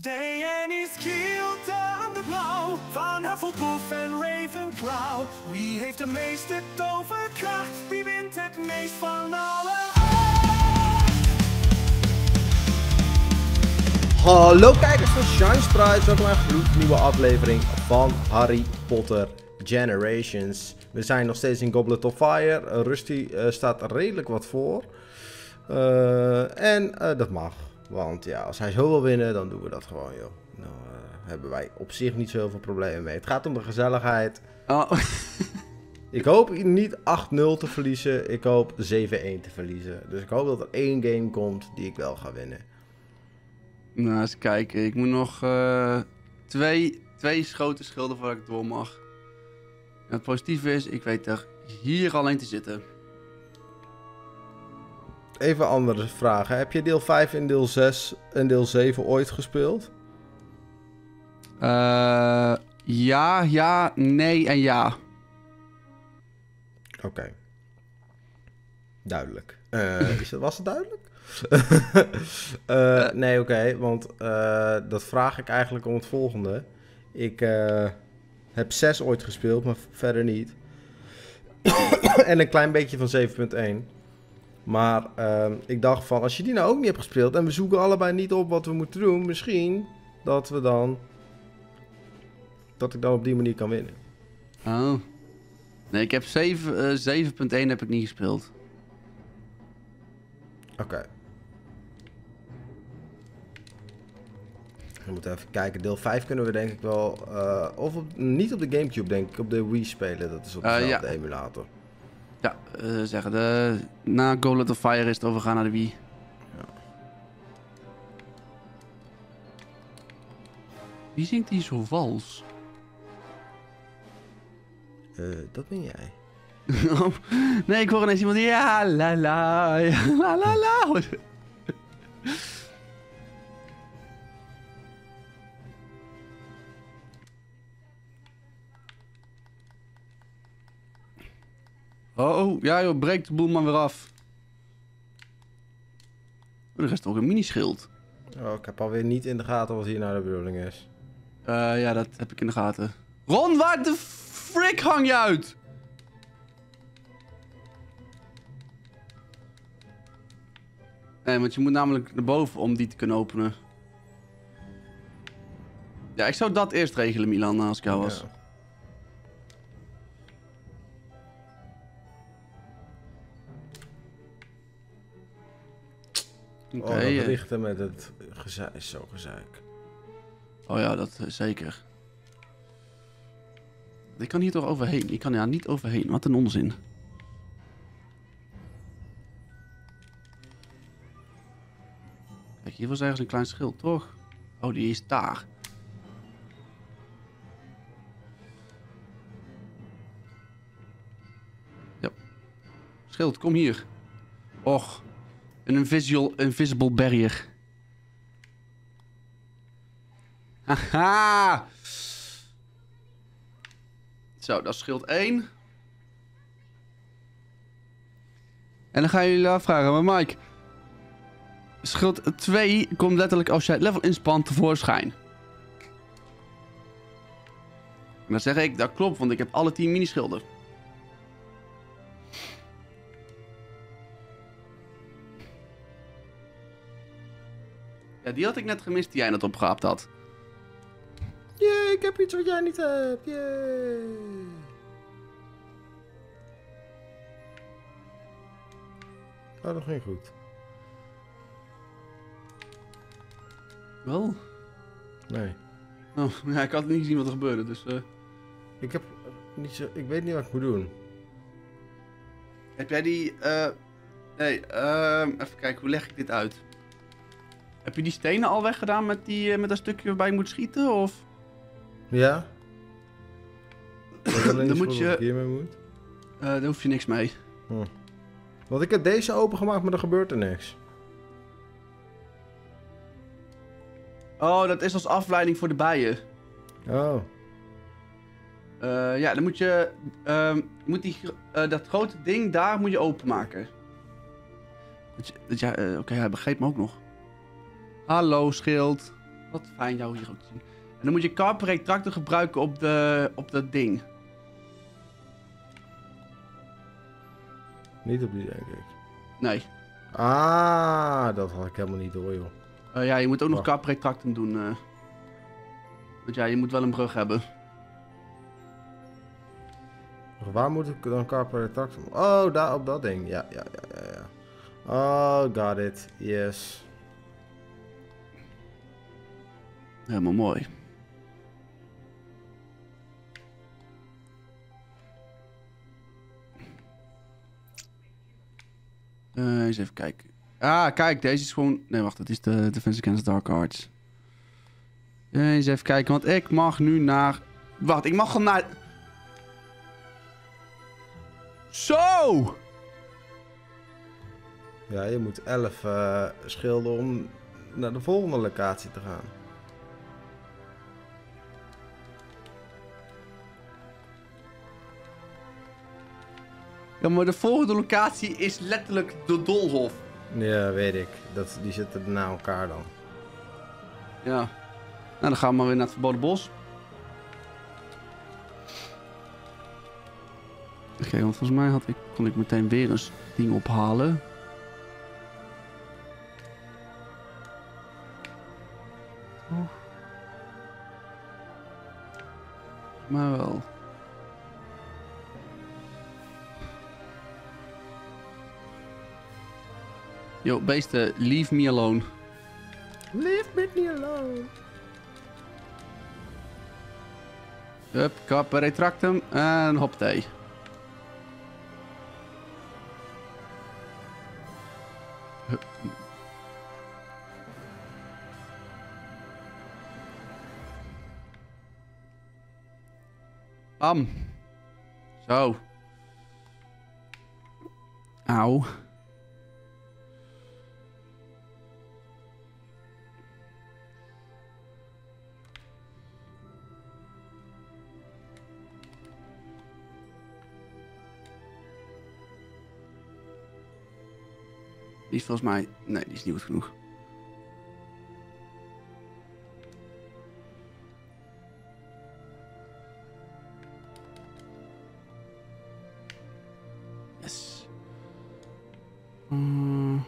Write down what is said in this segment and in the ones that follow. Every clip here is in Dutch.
Diane is killed aan de blauw van Hufflepuff en Ravenclaw. Wie heeft de meeste toverkracht? Wie wint het meest van alle? Hallo kijkers van Shine Sprites, welkom bij een gloednieuwe aflevering van Harry Potter Generations. We zijn nog steeds in Goblet of Fire, Rusty eh, staat redelijk wat voor. Eh, en eh, dat mag, want ja, als hij zo wil winnen, dan doen we dat gewoon joh. Nou eh, hebben wij op zich niet zo heel veel problemen mee. Het gaat om de gezelligheid. Oh, Ik hoop niet 8-0 te verliezen, ik hoop 7-1 te verliezen. Dus ik hoop dat er één game komt die ik wel ga winnen. nou eens kijken. Ik moet nog eh, twee, twee schoten schilden voordat ik door mag. En het positieve is, ik weet er hier alleen te zitten. Even andere vragen. Heb je deel 5 en deel 6 en deel 7 ooit gespeeld? Eh, ja, ja, nee en ja. Oké. Duidelijk. Eh, is dat, was het duidelijk? Eh, nee, oké. want eh, dat vraag ik eigenlijk om het volgende. Ik heb 6 ooit gespeeld, maar verder niet. en een klein beetje van 7.1. Maar ehm, ik dacht van, als je die nou ook niet hebt gespeeld... en we zoeken allebei niet op wat we moeten doen... misschien dat we dan... dat ik dan op die manier kan winnen. Oh. Nee, ik heb 7, eh, 7.1 heb ik niet gespeeld. Oké. We moeten even kijken. Deel 5 kunnen we denk ik wel... eh, of op, niet op de Gamecube denk ik, op de Wii spelen. Dat is op Eh, dezelfde ja. emulator. Ja, eh, zeggen de, na Goblet of Fire is het overgaan naar de Wii. Wie zingt hier zo vals? Eh, dat ben jij. nee, ik hoor ineens iemand die ja la la, ja, la la la. Oh, ja joh, breek de boel maar weer af. Oh, er is toch een minischild. Oh, ik heb alweer niet in de gaten wat hier nou de bedoeling is. Eh ja, dat heb ik in de gaten. Ron, waar de frick hang je uit? Nee, want je moet namelijk naar boven om die te kunnen openen. Ja, ik zou dat eerst regelen, Milan, als ik jou was. Ja. Oké. Oh, dat eh, richten met het gezeik is zo gezeik. oh ja, dat eh, zeker. Ik kan hier toch overheen? Ik kan er niet overheen. Wat een onzin. Kijk, hier was ergens een klein schild, toch? Oh, die is daar. Ja. Schild, kom hier. Och, een invisible, invisible barrier. Haha! Zo, dat schild 1. En dan gaan jullie afvragen, maar Mike... Schild 2 komt letterlijk als jij het level inspant tevoorschijn. En dan zeg ik, dat klopt, want ik heb alle 10 minischilden. Ja, die had ik net gemist die jij net opgehaald had. Jee, ik heb iets wat jij niet hebt. Jee. Oh, dat ging goed. Wel? Nee. Oh, ja, ik had niet gezien wat er gebeurde, dus... eh, Ik heb niet zo... Ik weet niet wat ik moet doen. Heb jij die... eh nee, ehm, even kijken, hoe leg ik dit uit? Heb je die stenen al weggedaan met, die, eh, met dat stukje waarbij je moet schieten, of... Ja? Dan moet je- hiermee moet. Eh, daar hoef je niks mee. Want ik heb deze opengemaakt, maar er gebeurt er niks. Oh, dat is als afleiding voor de bijen. Oh. Eh, ja, dan moet je... ehm, moet die, dat grote ding daar moet je openmaken. Dat je- dat jij- eh, Oké, hij begreep me ook nog. Hallo, schild. Wat fijn jou hier ook te zien. En dan moet je Carpere tractor gebruiken op, de, op dat ding. Niet op die, denk ik. Nee. Ah, dat had ik helemaal niet door, joh. Eh, ja, je moet ook nog. Carpere tractor doen. eh. Want ja, je moet wel een brug hebben. Waar moet ik dan Carpenter Tractor? Oh, daar op dat ding. Ja, ja, ja, ja. ja. Oh, got it. Yes. Helemaal mooi. Eh, eens even kijken. Ah, kijk, deze is gewoon... Nee, wacht, het is de Defense Against Dark Arts. Eh, eens even kijken, want ik mag nu naar... Wacht, ik mag gewoon naar... Zo! Ja, je moet 11 eh, schilden om naar de volgende locatie te gaan. Ja, maar de volgende locatie is letterlijk de Dolhof. Ja, weet ik. Dat, die zitten na elkaar dan. Ja. Nou, dan gaan we maar weer naar het Verboden Bos. Oké, want volgens mij had ik, kon ik meteen weer een ding ophalen. Oh. Maar wel. Yo, beesten, leave me alone. Leave me alone. Hup, kappen, retractum en hoppatee. Hup. Bam. Zo. Auw. Die is volgens mij... Nee, die is niet goed genoeg. Yes. Mm.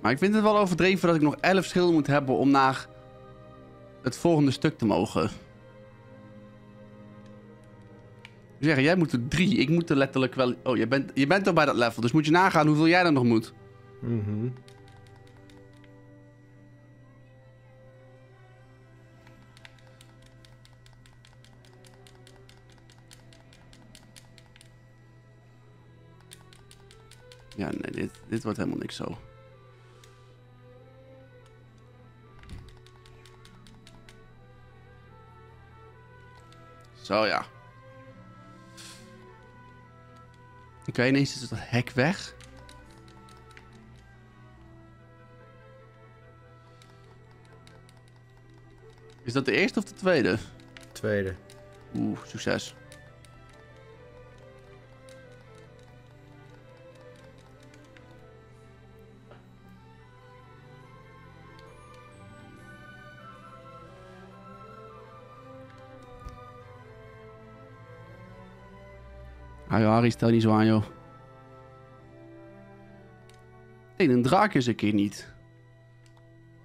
Maar ik vind het wel overdreven dat ik nog 11 schilden moet hebben om naar het volgende stuk te mogen. Ik zeg, jij moet er drie. Ik moet er letterlijk wel... Oh, je bent, je bent al bij dat level. Dus moet je nagaan hoeveel jij er nog moet. Mhm. Ja, nee, dit, dit wordt helemaal niks zo. Zo, ja. Oké, ineens is het hek weg. Is dat de eerste of de tweede? Tweede. Oeh, succes. Ah joh, Harry, stel niet zo aan, joh. Nee, een draak is een keer niet.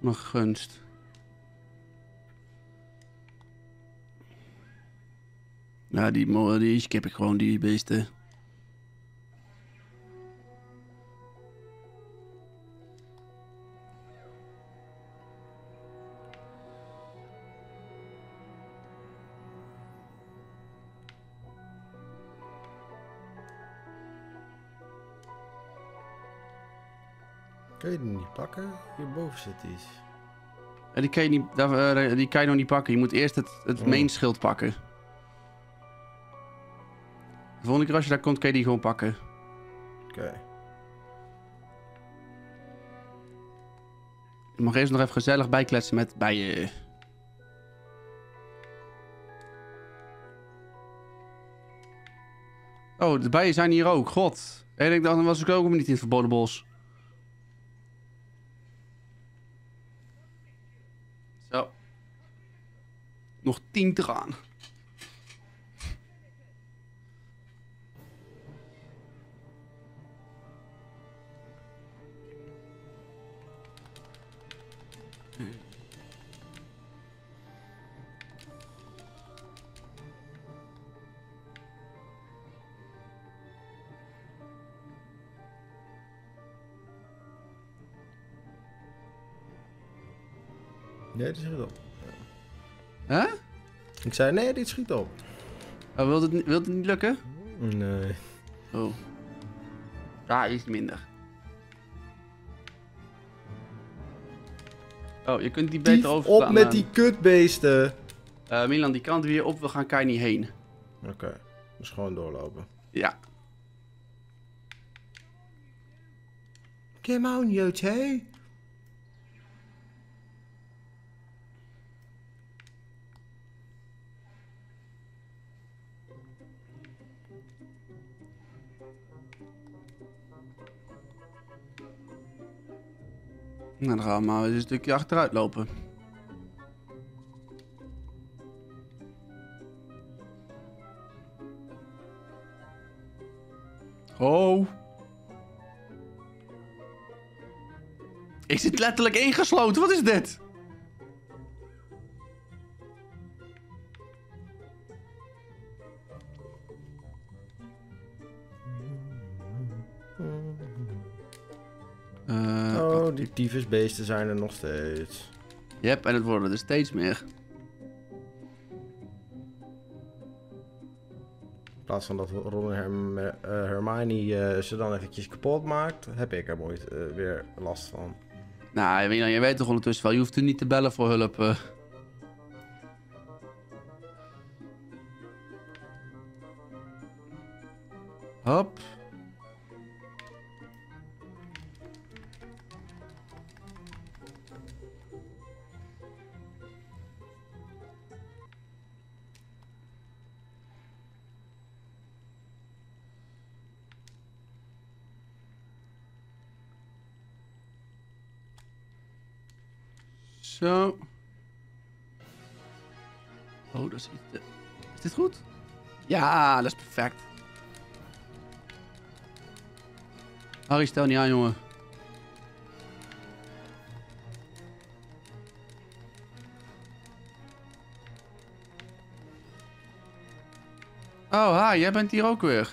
Nog gunst. Ja, die, die skip ik gewoon, die beesten. Niet pakken? Hierboven zit iets. Die, kan je niet, daar, eh, die kan je nog niet pakken. Je moet eerst het, het Oh. main schild pakken. De volgende keer als je daar komt, kan je die gewoon pakken. Oké. Je mag eerst nog even gezellig bijkletsen met bijen. Oh, de bijen zijn hier ook. God. En ik dacht, dan was ik ook niet in het verboden bos. Zo. Nog 10 te gaan. Nee, die schiet op. Hè? Ik zei, nee, dit schiet op. Oh, wil, het, niet- wil het niet lukken? Nee. Oh. Ja, iets minder. Oh, je kunt die beter over. op met die kutbeesten. Eh, Milan, die kant weer op, we gaan Kai niet heen. Oké, dus gewoon doorlopen. Ja. Come on, Jote. Nou, dan gaan we maar eens een stukje achteruit lopen. Oh. Ik zit letterlijk ingesloten. Wat is dit? Eh, Oh, die tyfusbeesten zijn er nog steeds. Yep, en het worden er steeds meer. In plaats van dat Ron en Herm- eh, Hermione eh, ze dan eventjes kapot maakt, heb ik er nooit eh, weer last van. Nou, Milan, je weet toch ondertussen wel, je hoeft er niet te bellen voor hulp. Hop. Zo. Oh, dat is iets... te- Is dit goed? Ja, dat is perfect. Harry, stel niet aan, jongen. Oh, ha, jij bent hier ook weer.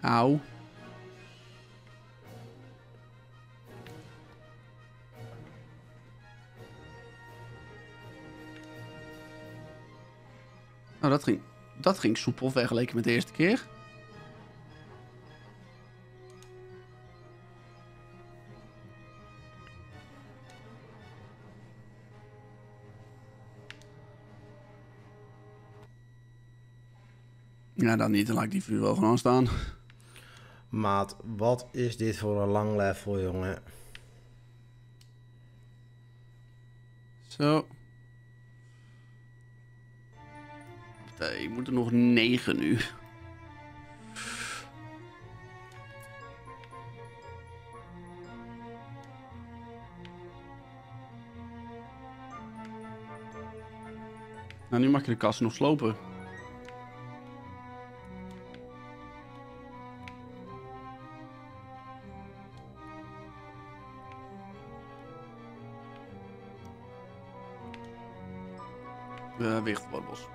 Auw. Nou, dat ging, dat ging soepel vergeleken met de eerste keer. Ja, dan niet. Dan laat ik die vuur wel gewoon staan. Maat, wat is dit voor een lang level, jongen? Zo. Nee, je moet er nog negen nu. Nou, nu mag je de kast nog slopen. Uh, Wicht wordt los.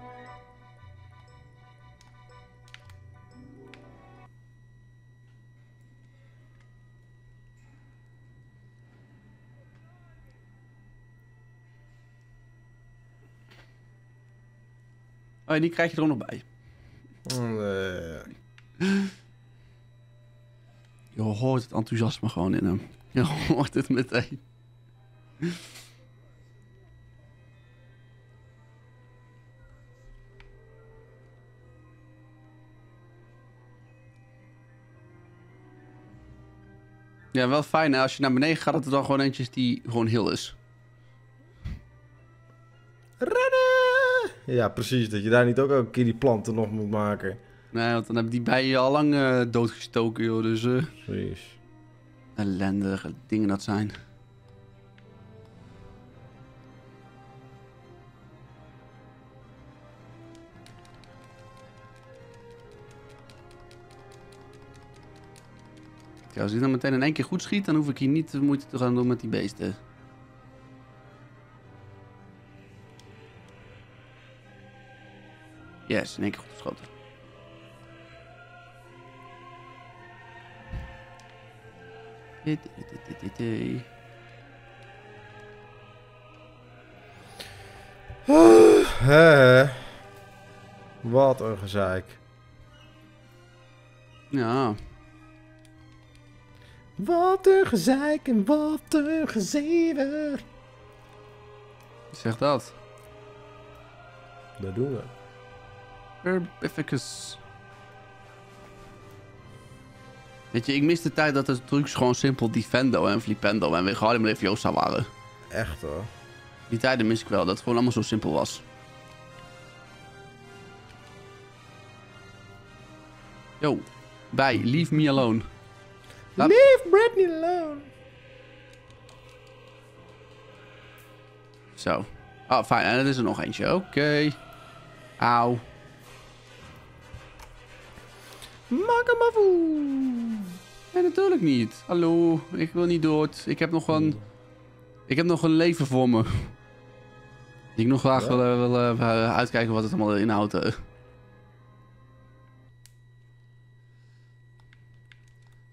Oh, en die krijg je er ook nog bij. Nee. Je hoort het enthousiasme gewoon in hem. Je hoort het meteen. Ja, wel fijn hè, als je naar beneden gaat dat er dan gewoon eentje is die gewoon heel is. Ja, precies. Dat je daar niet ook een keer die planten nog moet maken. Nee, want dan hebben die bijen al lang eh, doodgestoken, joh. Dus. Uh, precies. Ellendige dingen dat zijn. Als ik dan nou meteen in één keer goed schiet, dan hoef ik hier niet de moeite te gaan doen met die beesten. Yes, in één keer goed geschoten. Dit, dit, dit, dit, dit, dit. Hè? Wat een gezeik. Ja, Wat een gezeik en wat een gezever. zeg dat. Dat doen we. Herbificus. Weet je, ik mis de tijd dat de trucs gewoon simpel Defendo en Flipendo en Wingardium Leviosa waren. Echt hoor. Die tijden mis ik wel, dat het gewoon allemaal zo simpel was. Yo, bij, leave me alone. Laat- Leave Britney alone. Zo. Oh, fijn, en er is er nog eentje, oké. Auw. Makamavu. Nee, natuurlijk niet. Hallo, ik wil niet dood. Ik heb nog een, ik heb nog een leven voor me. Die ik nog graag Ja. wil, eh, wil eh, uitkijken wat het allemaal inhoudt. eh.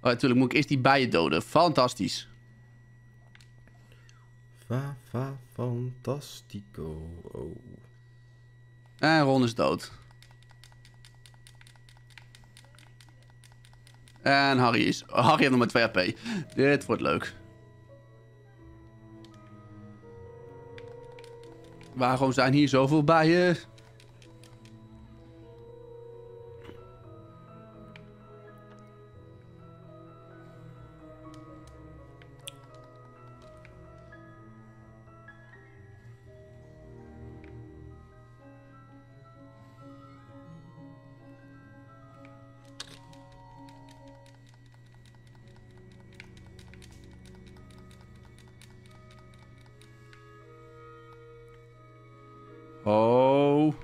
Oh, natuurlijk moet ik eerst die bijen doden. Fantastisch. Va, va, fantastico. Oh. En Ron is dood. En Harry is... Harry heeft nog maar 2 HP. Dit wordt leuk. Waarom zijn hier zoveel bijen? Oh.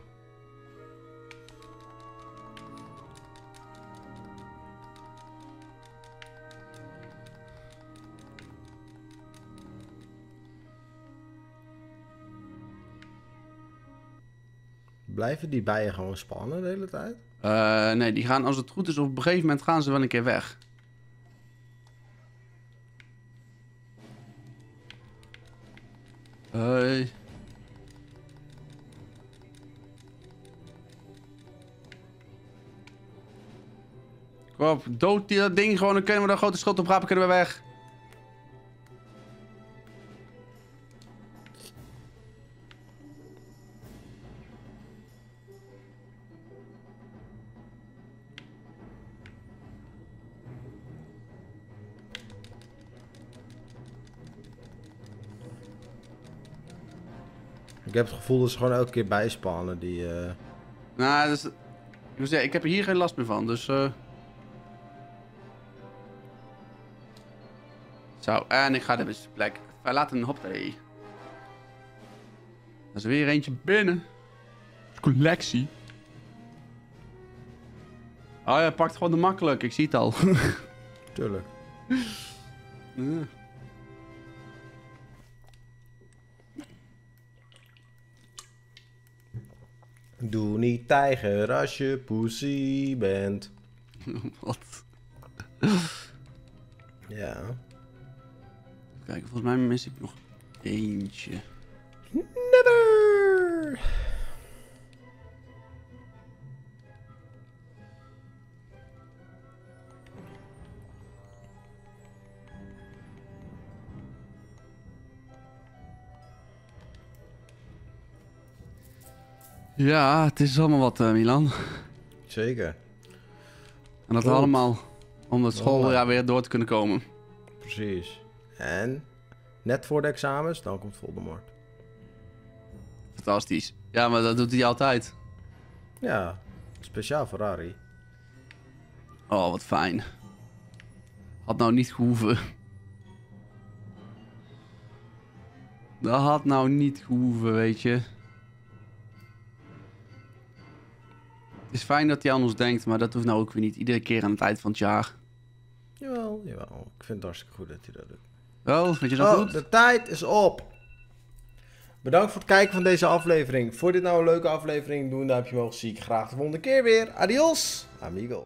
Blijven die bijen gewoon spannen de hele tijd? Eh, nee, die gaan als het goed is op een gegeven moment gaan ze wel een keer weg. Kom op, dood die dat ding gewoon, dan kunnen we een grote schot op rapen, kunnen we weg. Ik heb het gevoel dat ze gewoon elke keer bijspannen. Die, eh, Nou, dus, ik zeggen, ik heb er hier geen last meer van, dus... eh. Zo, en ik ga de plek verlaten. Hoppatee. Er is er weer eentje binnen. Collectie. Oh ja, pakt gewoon de makkelijk. Ik zie het al. tuurlijk. Ja. Doe niet tijger als je pussy bent. Wat? Ja. Kijk, volgens mij mis ik nog eentje. Never! Ja, het is allemaal wat, eh, Milan. Zeker. En dat Klopt. allemaal om het schooljaar weer door te kunnen komen. Precies. En net voor de examens, dan komt Voldemort. Fantastisch. Ja, maar dat doet hij altijd. Ja, speciaal voor Harry. Oh, wat fijn. Had nou niet gehoeven. Dat had nou niet gehoeven, weet je. Het is fijn dat hij aan ons denkt, maar dat hoeft nou ook weer niet. Iedere keer aan het eind van het jaar. Jawel, jawel. Ik vind het hartstikke goed dat hij dat doet. Oh, vind je dat Oh, goed? de tijd is op. Bedankt voor het kijken van deze aflevering. Voor dit nou een leuke aflevering, doe een duimpje omhoog. Zie ik graag de volgende keer weer. Adios, amigo.